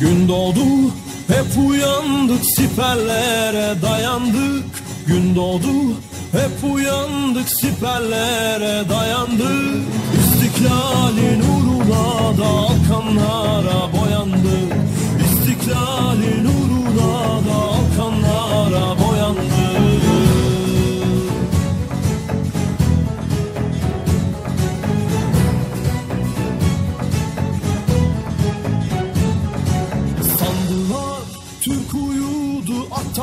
Gün doğdu hep uyandık siperlere dayandık. Gün doğdu hep uyandık siperlere dayandık. İstiklalin uğruna da alkanlara boyandık. İstiklalin uğruna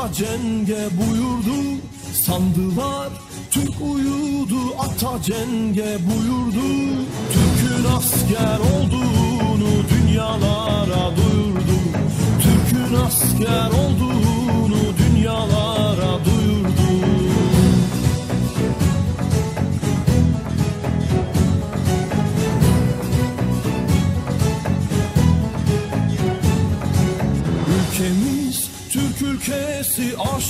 ata cenge buyurdu Sandılar Türk uyudu ata cenge buyurdu. Türk'ün asker olduğunu dünyalara duyurdu. Türk'ün asker olduğunu dünyalara duyurdu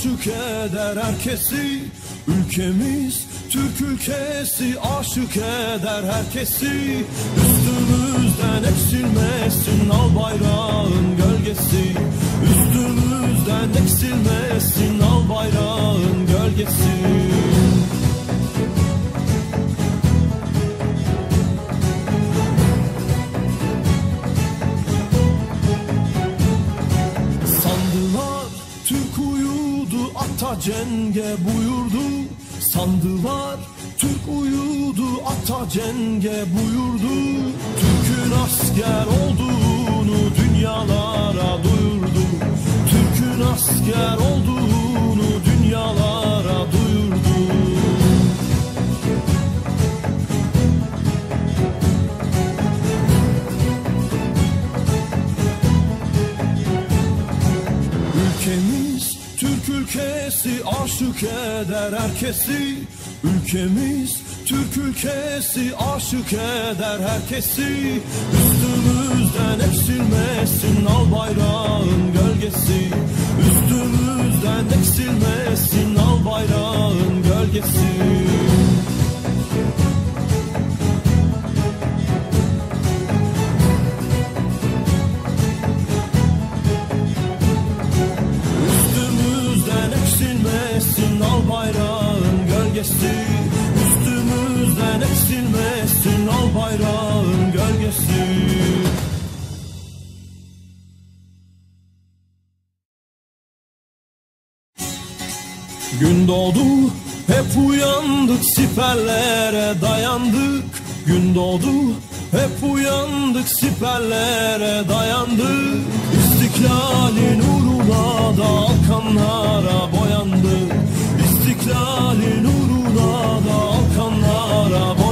aşık eder herkesi Ülkemiz Türk ülkesi aşık eder herkesi. Üstümüzden eksilmesin al bayrağın gölgesi. Üstümüzden eksilmesin al bayrağın gölgesi cenge buyurdu. Sandılar Türk uyudu ata cenge buyurdu. Türk'ün asker olduğunu dünyalara duyurdu. Türk'ün asker olduğunu aşık eder herkesi Ülkemiz Türk ülkesi aşık eder herkesi. Üstümüzden eksilmesin al bayrağın gölgesi. Üstümüzden eksilmesin al bayrağın gölgesi Gün doğdu hep uyandık siperlere dayandık. Gün doğdu hep uyandık siperlere dayandık. İstiklalin uğruna da alkanlara boyandık. İstiklalin uğruna da alkanlara boyandık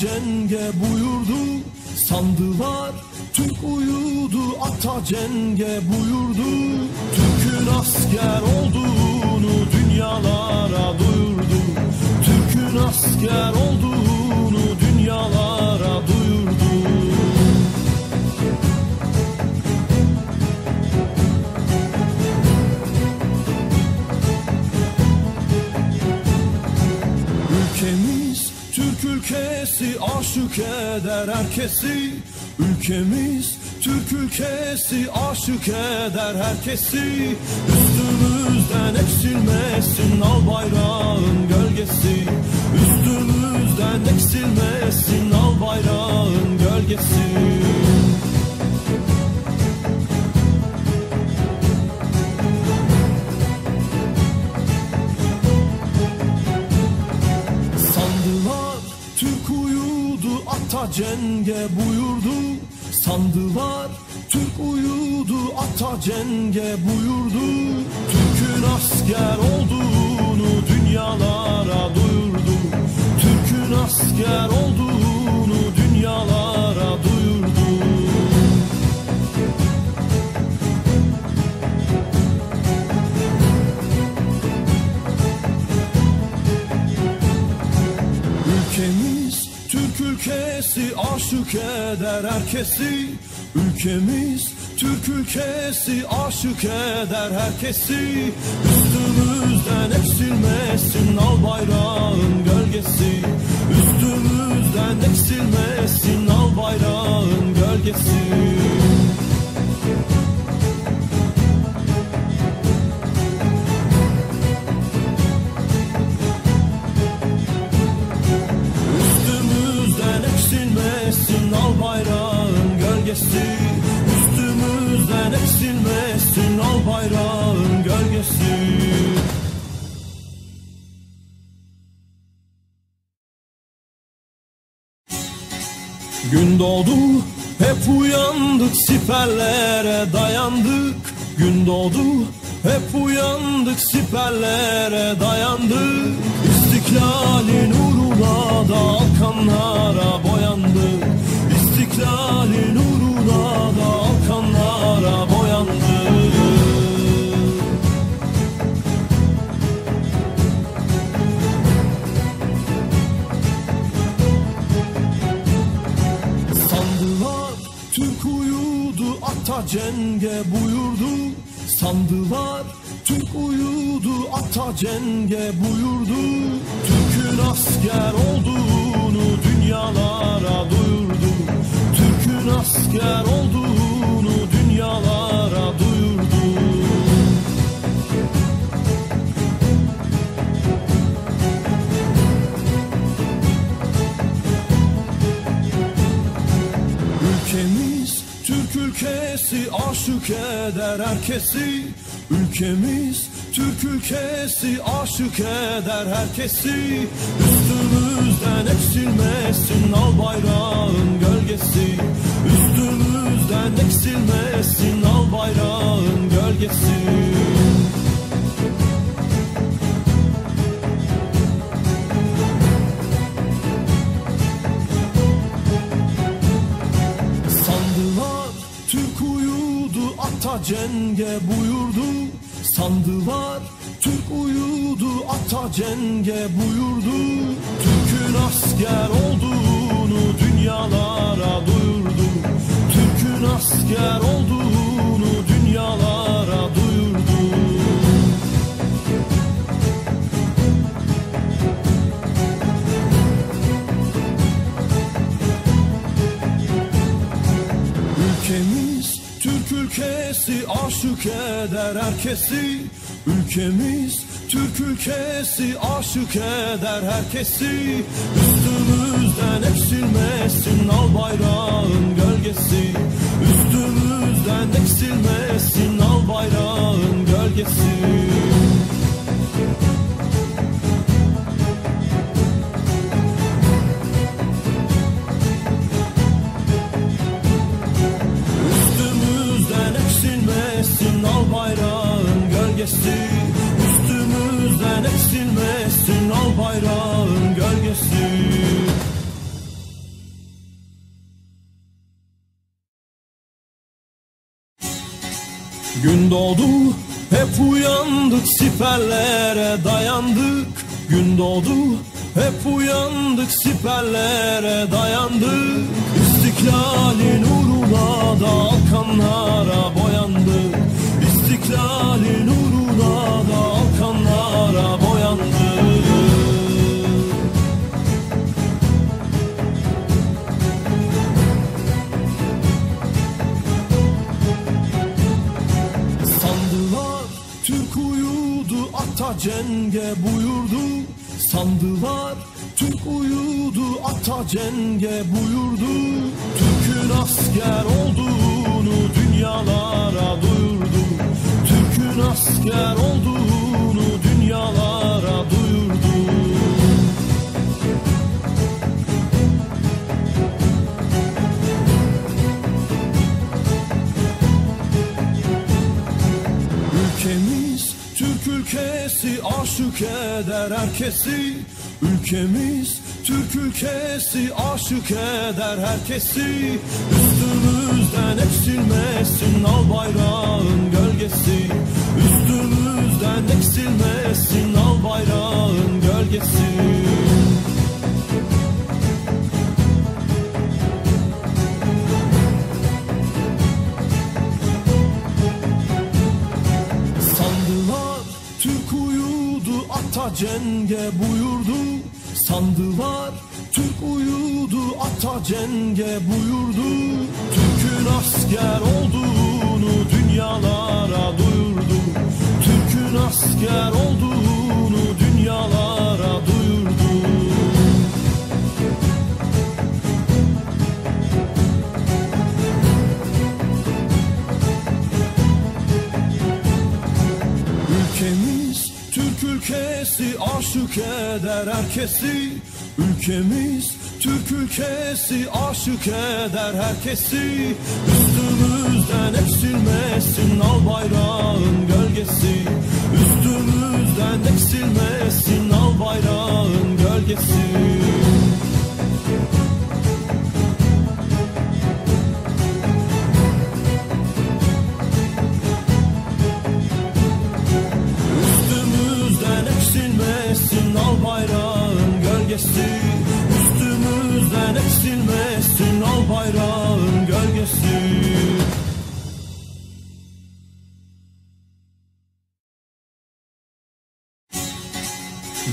cenge buyurdu Sandılar Türk uyudu ata cenge buyurdu. Türk'ün asker olduğunu dünyalara duyurdu. Türk'ün asker olduğunu dünyalara duyurdu aşık eder herkesi Ülkemiz Türk ülkesi. Aşık eder herkesi Üstümüzden eksilmesin al bayrağın gölgesi. Üstümüzden eksilmesin al bayrağın gölgesi cenge buyurdu Sandılar Türk uyudu ata cenge buyurdu. Türk'ün asker olduğunu dünyalara duyurdu. Türk'ün asker olduğunu aşık eder herkesi Ülkemiz Türk ülkesi aşık eder herkesi. Üstümüzden eksilmesin al bayrağın gölgesi. Üstümüzden eksilmesin al bayrağın gölgesi gölgesi Üstümüzden eksilmesin al bayrağın gölgesi. Gün doğdu hep uyandık siperlere dayandık. Gün doğdu hep uyandık siperlere dayandık. İstiklalin uğruna da alkanlara boyandık. İstiklalin uğruna Sandılar Türk uyudu ata cenge buyurdu. Sandılar Türk uyudu ata cenge buyurdu. Türk'ün asker olduğunu dünyalara duyurdu Türk'ün asker olduğunu dünyalara duyurdu. Ülkemiz Türk ülkesi aşık eder herkesi. Ülkemiz Türk ülkesi aşık eder herkesi Üstümüzden eksilmesin al bayrağın gölgesi. Üstümüzden eksilmesin al bayrağın gölgesi. Sandılar Türk uyudu ata cenge buyurdu. Sandılar Türk uyudu ata cenge buyurdu. Türk'ün asker olduğunu dünyalara duyurdu. Türk'ün asker olduğunu dünyalara duyurdu. Ülkemiz Türk ülkesi aşık eder herkesi Ülkemiz Türk ülkesi aşık eder herkesi. Üstümüzden eksilmesin al bayrağın gölgesi Gün doğdu hep uyandık siperlere dayandık. Gün doğdu hep uyandık siperlere dayandık. İstiklalin uğruna da alkanlara boyandık. İstiklalin uğruna da cenge buyurdu Sandılar Türk uyudu ata cenge buyurdu. Türk'ün asker olduğunu dünyalara duyurdu. Türk'ün asker olduğunu dünyalara duyurdu herkesi Ülkemiz Türk ülkesi aşık eder herkesi. Üstümüzden eksilmesin al bayrağın gölgesi. Üstümüzden eksilmesin al bayrağın gölgesi cenge buyurdu. Sandılar Türk uyudu ata cenge buyurdu. Türk'ün asker olduğunu dünyalara duyurdu. Türk'ün asker olduğunu dünyalara aşık eder herkesi Ülkemiz Türk ülkesi aşık eder herkesi. Üstümüzden eksilmesin al bayrağın gölgesi. Üstümüzden eksilmesin al bayrağın gölgesi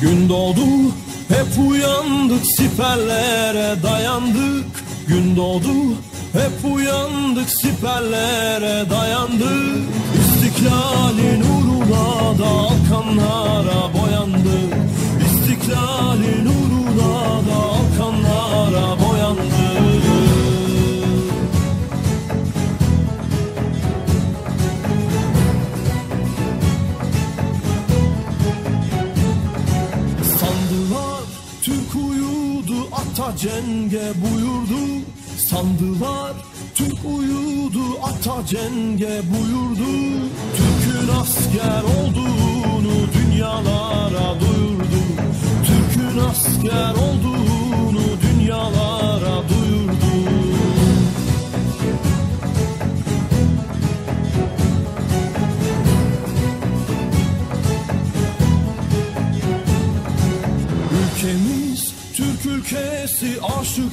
Gün doğdu hep uyandık siperlere dayandık. Gün doğdu hep uyandık siperlere dayandık. İstiklalin uğruna da alkanlara boyandık. İstiklalin uğruna da Sandılar Türk uyudu ata cenge buyurdu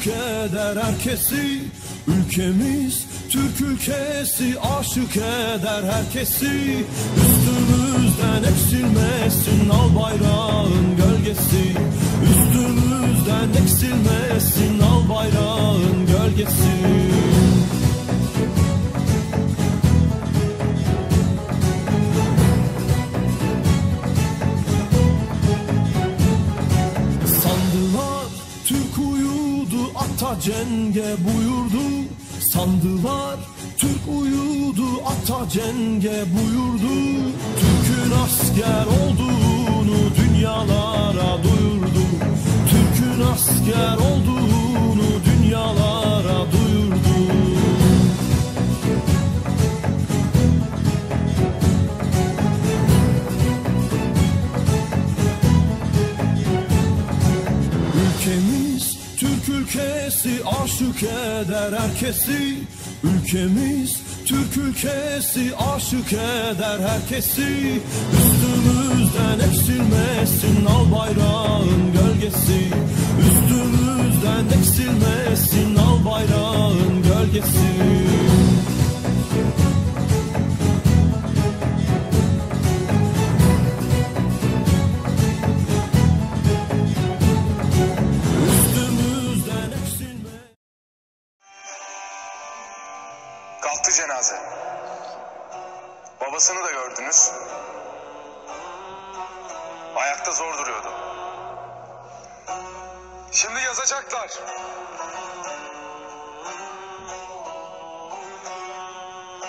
aşık eder herkesi Ülkemiz Türk ülkesi aşık eder herkesi. Üstümüzden eksilmesin al bayrağın gölgesi. Üstümüzden eksilmesin al bayrağın gölgesi cenge buyurdu Sandılar Türk uyudu ata cenge buyurdu. Türk'ün asker olduğunu dünyalara duyurdu. Türk'ün asker eder herkesi Ülkemiz Türk ülkesi aşık eder herkesi. Üstümüzden eksilmesin al bayrağın gölgesi. Üstümüzden eksilmesin al bayrağın gölgesi Ayakta zor duruyordu. Şimdi yazacaklar.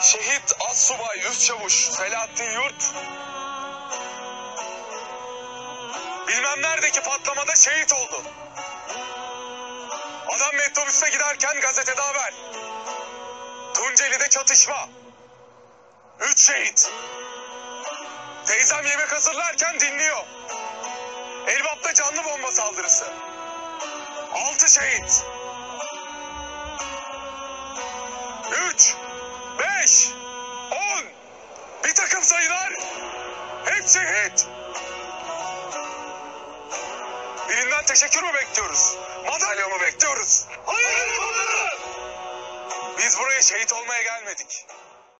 Şehit Assubay Üst Çavuş Selahattin Yurt bilmem neredeki patlamada şehit oldu. Adam metrobüste giderken gazetede haber. Tunceli'de çatışma. Üç şehit. Teyzem yemek hazırlarken dinliyor. Elbap'ta canlı bomba saldırısı. Altı şehit. Üç, beş, on. Bir takım sayılar. Hep şehit. Birinden teşekkür mü bekliyoruz? Madalya mı bekliyoruz? Hayır, Biz buraya şehit olmaya gelmedik.